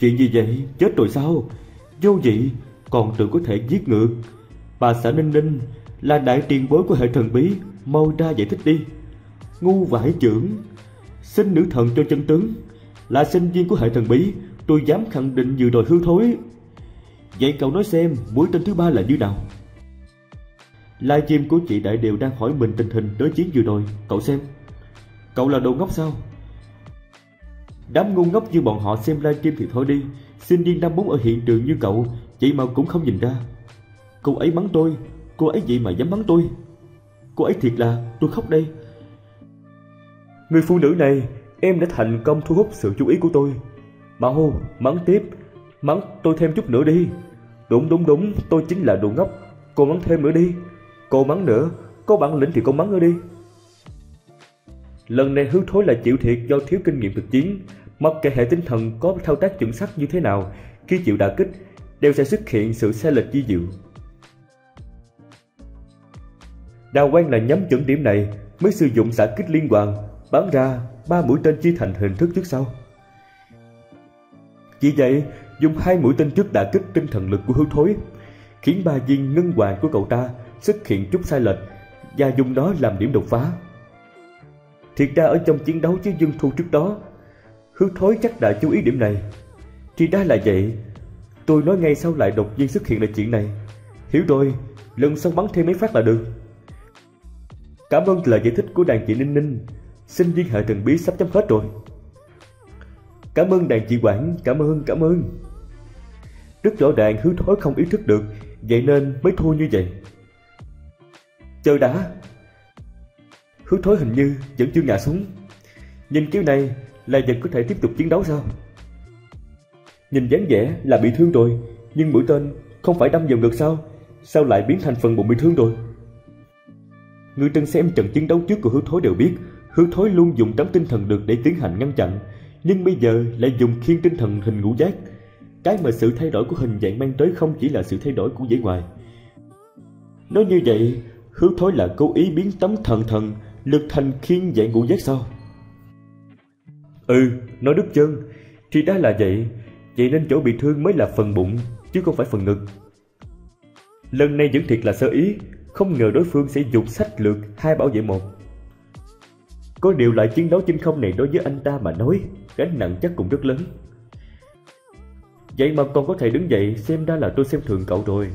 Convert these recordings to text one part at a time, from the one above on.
Chuyện gì vậy? Chết rồi sao? Vô dị, còn tưởng có thể giết ngược. Bà xã Ninh Ninh là đại tiền bối của hệ thần bí, mau ra giải thích đi. Ngu vải trưởng, xin nữ thần cho chân tướng, là sinh viên của hệ thần bí, tôi dám khẳng định vừa rồi hư thối. Vậy cậu nói xem mũi tên thứ ba là như nào? Live stream của chị Đại Đều đang hỏi mình tình hình đối chiến vừa rồi, cậu xem. Cậu là đồ ngốc sao? Đám ngu ngốc như bọn họ xem livestream thì thôi đi. Sinh viên năm bốn ở hiện trường như cậu, Vậy mà cũng không nhìn ra. Cô ấy mắng tôi, Cô ấy vậy mà dám mắng tôi. Cô ấy thiệt là, tôi khóc đây. Người phụ nữ này, Em đã thành công thu hút sự chú ý của tôi. Mà hô, mắng tiếp, Mắng tôi thêm chút nữa đi. Đúng đúng đúng, tôi chính là đồ ngốc. Cô mắng thêm nữa đi. Cô mắng nữa, Có bản lĩnh thì cô mắng nữa đi. Lần này hứa thối là chịu thiệt do thiếu kinh nghiệm thực chiến. Mặc kệ hệ tinh thần có thao tác chuẩn xác như thế nào, Khi chịu đả kích, Đều sẽ xuất hiện sự sai lệch di diệu Đào Quang là nhắm chuẩn điểm này Mới sử dụng xạ kích liên hoàn, Bắn ra ba mũi tên chia thành hình thức trước sau. Chỉ vậy, Dùng hai mũi tên trước đả kích tinh thần lực của hứa thối, Khiến ba viên ngân hoàng của cậu ta Xuất hiện chút sai lệch Và dùng nó làm điểm đột phá. Thiệt ra ở trong chiến đấu với Dương Thu trước đó Hứa thối chắc đã chú ý điểm này. Thì đã là vậy, Tôi nói ngay sau lại đột nhiên xuất hiện là chuyện này. Hiểu rồi, Lần sau bắn thêm mấy phát là được. Cảm ơn lời giải thích của đàn chị Ninh Ninh. Sinh viên hệ thần bí sắp chấm hết rồi. Cảm ơn đàn chị Quảng, Cảm ơn cảm ơn. Rất rõ ràng hứa thối không ý thức được, Vậy nên mới thua như vậy. Chờ đã. Hứa thối hình như vẫn chưa ngã xuống. Nhìn kiểu này là vẫn có thể tiếp tục chiến đấu sao? Nhìn dáng vẻ là bị thương rồi, Nhưng mũi tên không phải đâm vào ngực sao? Sao lại biến thành phần bụng bị thương rồi? Người từng xem trận chiến đấu trước của hứa thối đều biết, Hứa thối luôn dùng tấm tinh thần được để tiến hành ngăn chặn. Nhưng bây giờ lại dùng khiên tinh thần hình ngũ giác. Cái mà sự thay đổi của hình dạng mang tới không chỉ là sự thay đổi của vẻ ngoài. Nói như vậy, Hứa thối là cố ý biến tấm thần thần Lực thành khiên dạng ngũ giác sao? Ừ, nói đứt chân. Thì đã là vậy. Vậy nên chỗ bị thương mới là phần bụng Chứ không phải phần ngực. Lần này vẫn thiệt là sơ ý. Không ngờ đối phương sẽ dùng sách lược hai bảo vệ một. Có điều lại chiến đấu trên không này đối với anh ta mà nói Gánh nặng chắc cũng rất lớn. Vậy mà còn có thể đứng dậy Xem ra là tôi xem thường cậu rồi.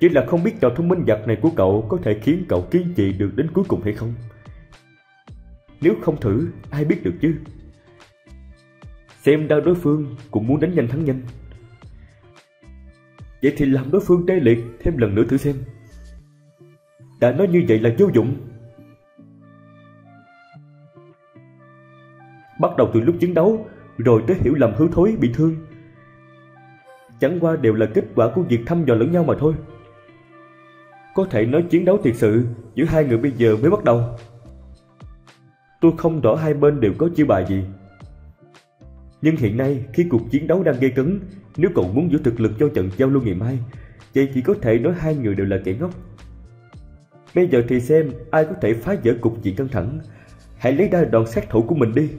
Chỉ là không biết trò thông minh giặc này của cậu Có thể khiến cậu kiên trì được đến cuối cùng hay không nếu không thử, ai biết được chứ? Xem ra đối phương cũng muốn đánh nhanh thắng nhanh. Vậy thì làm đối phương tê liệt thêm lần nữa thử xem. Đã nói như vậy là vô dụng. Bắt đầu từ lúc chiến đấu, Rồi tới hiểu lầm hư thối, bị thương. Chẳng qua đều là kết quả của việc thăm dò lẫn nhau mà thôi. Có thể nói chiến đấu thiệt sự Giữa hai người bây giờ mới bắt đầu. Tôi không rõ hai bên đều có chiêu bài gì. Nhưng hiện nay, khi cuộc chiến đấu đang gây cấn, Nếu cậu muốn giữ thực lực cho trận giao lưu ngày mai, Vậy chỉ có thể nói hai người đều là kẻ ngốc. Bây giờ thì xem ai có thể phá vỡ cục diện căng thẳng. Hãy lấy ra đòn sát thủ của mình đi.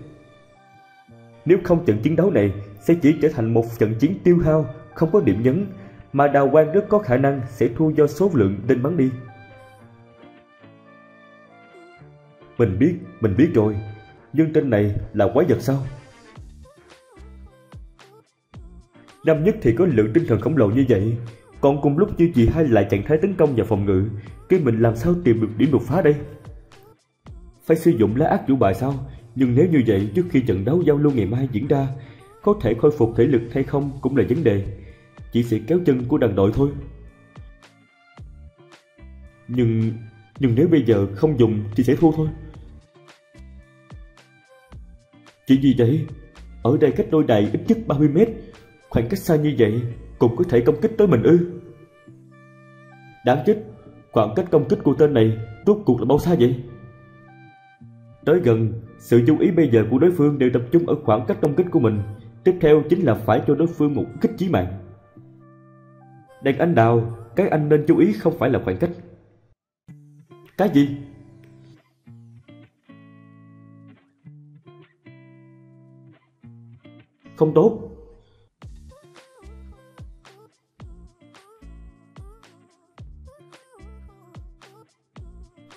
Nếu không trận chiến đấu này sẽ chỉ trở thành một trận chiến tiêu hao, Không có điểm nhấn, Mà đào quang rất có khả năng sẽ thua do số lượng tên bắn đi. Mình biết, mình biết rồi. Nhưng tên này là quái vật sao? Năm nhất thì có lượng tinh thần khổng lồ như vậy. Còn cùng lúc như chị hai lại trạng thái tấn công và phòng ngự Cái mình làm sao tìm được điểm đột phá đây? Phải sử dụng lá ác chủ bài sao? Nhưng nếu như vậy trước khi trận đấu giao lưu ngày mai diễn ra Có thể khôi phục thể lực hay không cũng là vấn đề. Chỉ sẽ kéo chân của đàn đội thôi. Nhưng nhưng nếu bây giờ không dùng thì sẽ thua thôi Chuyện gì vậy? Ở đây cách đôi đài ít nhất 30 mét, Khoảng cách xa như vậy Cũng có thể công kích tới mình ư Đáng chết, Khoảng cách công kích của tên này Rốt cuộc là bao xa vậy? Tới gần, Sự chú ý bây giờ của đối phương đều tập trung ở khoảng cách công kích của mình, Tiếp theo chính là phải cho đối phương một kích chí mạng Đàn anh đào, Cái anh nên chú ý không phải là khoảng cách cái gì? Không tốt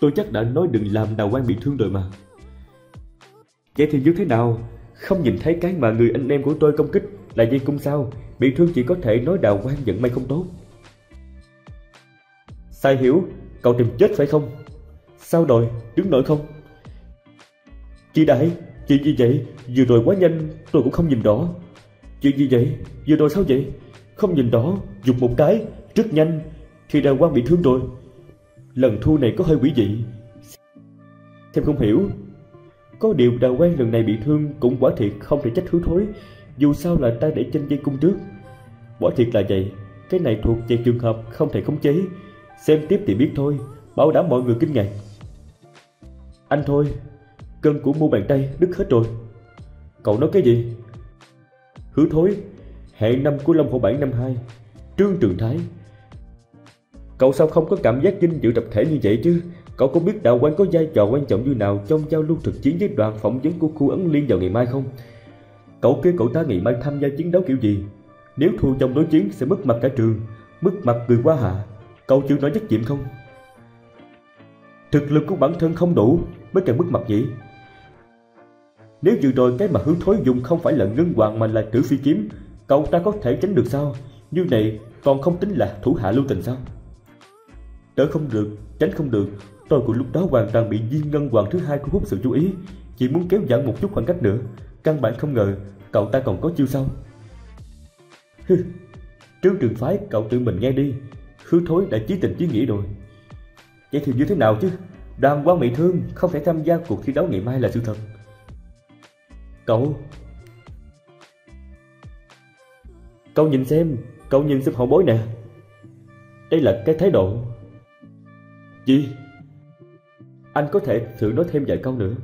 Tôi chắc đã nói đừng làm đào quan bị thương rồi mà Vậy thì như thế nào? Không nhìn thấy cái mà người anh em của tôi công kích là dây cung sao? Bị thương chỉ có thể nói đào quan vận may không tốt Sai hiểu, cậu tìm chết phải không? Sao rồi đứng nổi không? Chị Đại Chuyện gì vậy, Vừa rồi quá nhanh, tôi cũng không nhìn rõ. Chuyện gì vậy, Vừa rồi sao vậy? Không nhìn rõ, Dùng một cái, Rất nhanh, Thì đào quan bị thương rồi. Lần thu này có hơi quỷ dị. Xem không hiểu, Có điều đào quan lần này bị thương Cũng quả thiệt không thể trách hứa thối, Dù sao là ta để trên dây cung trước. Quả thiệt là vậy, Cái này thuộc về trường hợp không thể khống chế. Xem tiếp thì biết thôi, Bảo đảm mọi người kinh ngạc. Anh thôi Cân của mu bàn tay đứt hết rồi. Cậu nói cái gì? Hứa thối hẹn năm của Long Hổ Bản năm 2 Trương Trường Thái. Cậu sao không có cảm giác dinh dự tập thể như vậy chứ? Cậu có biết đạo quan có vai trò quan trọng như nào Trong giao lưu thực chiến với đoàn phỏng vấn của khu ấn liên vào ngày mai không? Cậu kêu cậu ta ngày mai tham gia chiến đấu kiểu gì? Nếu thua trong đối chiến sẽ mất mặt cả trường, Mất mặt người quá hạ. Cậu chưa nói trách nhiệm không? Thực lực của bản thân không đủ Mới cần bước mặt vậy Nếu vừa rồi cái mà hướng thối dùng không phải là ngân hoàng mà là tử phi kiếm Cậu ta có thể tránh được sao? Như này còn không tính là thủ hạ lưu tình sao? Đỡ không được, tránh không được. Tôi của lúc đó hoàn toàn bị viên ngân hoàng thứ hai thu hút sự chú ý. Chỉ muốn kéo giãn một chút khoảng cách nữa. Căn bản không ngờ cậu ta còn có chiêu sau Hừ, Trương trường phái cậu tự mình nghe đi. Hứa thối đã chí tình chí nghĩa rồi. Vậy thì như thế nào chứ? Đoàn quan bị thương không thể tham gia cuộc thi đấu ngày mai là sự thật. Cậu? Cậu nhìn xem, Cậu nhìn xem hậu bối nè. Đây là cái thái độ. Gì? Anh có thể thử nói thêm vài câu nữa.